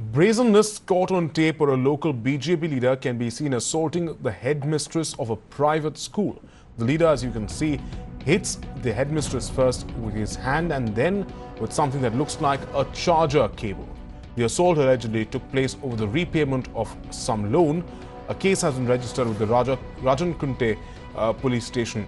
Brazenness caught on tape where a local BJP leader can be seen assaulting the headmistress of a private school. The leader, as you can see, hits the headmistress first with his hand and then with something that looks like a charger cable. The assault allegedly took place over the repayment of some loan. A case has been registered with the Raja, Rajan Kunte uh, police station.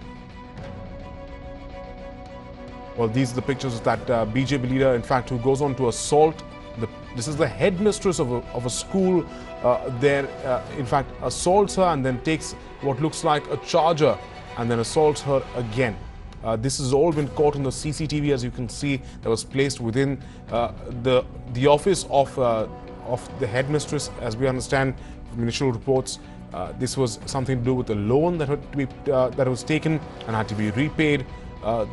Well, these are the pictures of that uh, BJP leader, in fact, who goes on to assault the, this is the headmistress of a, of a school uh, there, uh, in fact, assaults her and then takes what looks like a charger and then assaults her again. Uh, this has all been caught on the CCTV, as you can see, that was placed within uh, the the office of uh, of the headmistress. As we understand from initial reports, uh, this was something to do with a loan that had to be that was taken and had to be repaid.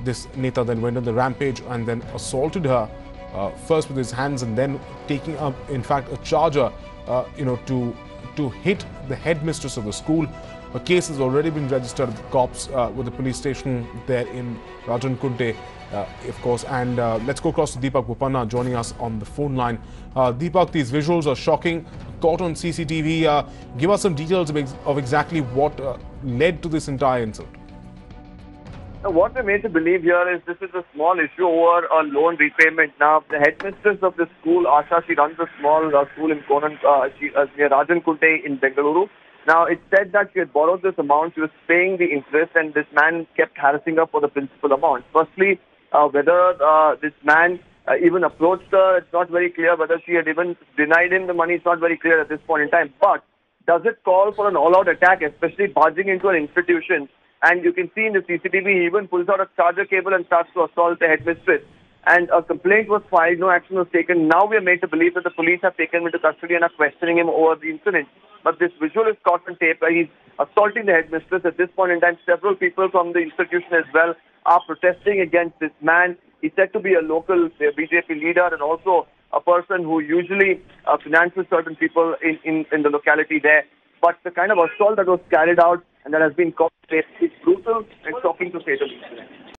this Neta then went on the rampage and then assaulted her uh, first with his hands and then taking up, in fact, a charger, uh, you know, to to hit the headmistress of the school. A case has already been registered with the cops uh, with the police station there in Rajan Kunte, uh, of course. And uh, let's go across to Deepak Bopanna joining us on the phone line. Uh, Deepak, these visuals are shocking, caught on CCTV. give us some details of, ex of exactly what led to this entire incident. Now, what we're made to believe here is this is a small issue over a loan repayment. Now, the headmistress of the school, Asha, she runs a small uh, school in Konan, uh, she, uh, near Rajan Kunte in Bengaluru. Now, it said that she had borrowed this amount, she was paying the interest, and this man kept harassing her for the principal amount. Firstly, uh, whether uh, this man uh, even approached her, it's not very clear. Whether she had even denied him the money, it's not very clear at this point in time. But does it call for an all-out attack, especially barging into an institution and you can see in the CCTV, he even pulls out a charger cable and starts to assault the headmistress. And a complaint was filed, no action was taken. Now we are made to believe that the police have taken him into custody and are questioning him over the incident. But this visual is caught on tape he's assaulting the headmistress. At this point in time, several people from the institution as well are protesting against this man. He's said to be a local BJP leader and also a person who usually uh, finances certain people in, in, in the locality there. But the kind of assault that was carried out and that has been caught is brutal and shocking to say the least.